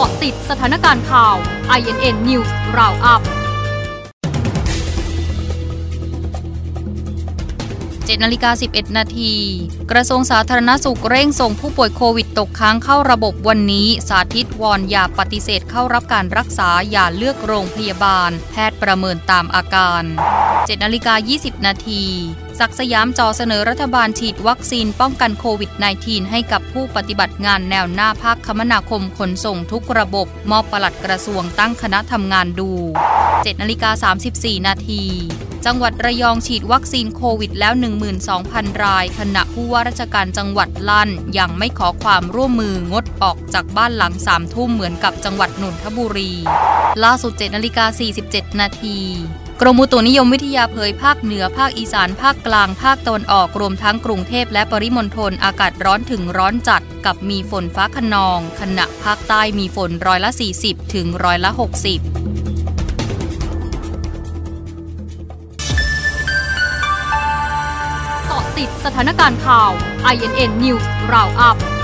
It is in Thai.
าะติดสถานการณ์ข่าว INN News Roundup 7นาฬิกา11 นาที กระทรวงสาธารณสุขเร่งส่งผู้ป่วยโควิดตกค้างเข้าระบบวันนี้ สาธิตวอนอย่าปฏิเสธเข้ารับการรักษาอย่าเลือกโรงพยาบาล แพทย์ประเมินตามอาการ 7นาฬิกา20 นาทีศักสยามจอเสนอรัฐบาลฉีดวัคซีนป้องกันโควิด -19 ให้กับผู้ปฏิบัติงานแนวหน้าภาคคมนาคมขนส่งทุกระบบ มอบปลัดกระทรวงตั้งคณะทำงานดู 7นาฬิกา34 นาที จังหวัดระยองฉีดวัคซีนโควิดแล้ว 12,000 ราย ขณะผู้ว่าราชการจังหวัดลั่น ยังไม่ขอความร่วมมืองดออกจากบ้านหลังสามทุ่มเหมือนกับจังหวัดนนทบุรี ล่าสุด7นาฬิกา47 นาทีกรมอุตุนิยมวิทยาเผยภาคเหนือภาคอีสานภาคกลางภาคตะวันออกรวมทั้งกรุงเทพและปริมณฑลอากาศร้อนถึงร้อนจัด กับมีฝนฟ้าขนอง ขณะภาคใต้มีฝนร้อยละ 40 ถึงร้อยละ 60 ติดสถานการณ์ข่าว INN News Roundup